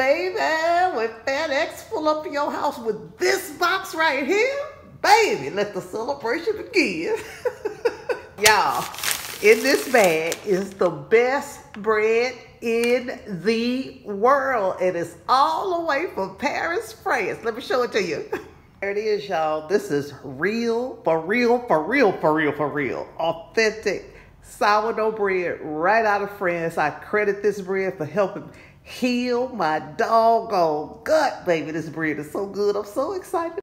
Baby, when FedEx pull up your house with this box right here, baby, let the celebration begin. Y'all, in this bag is the best bread in the world. It is all the way from Paris, France. Let me show it to you. There it is, y'all. This is real, for real, for real, for real, for real. Authentic sourdough bread right out of France. I credit this bread for helping heal my doggone gut, baby. This bread is so good. I'm so excited.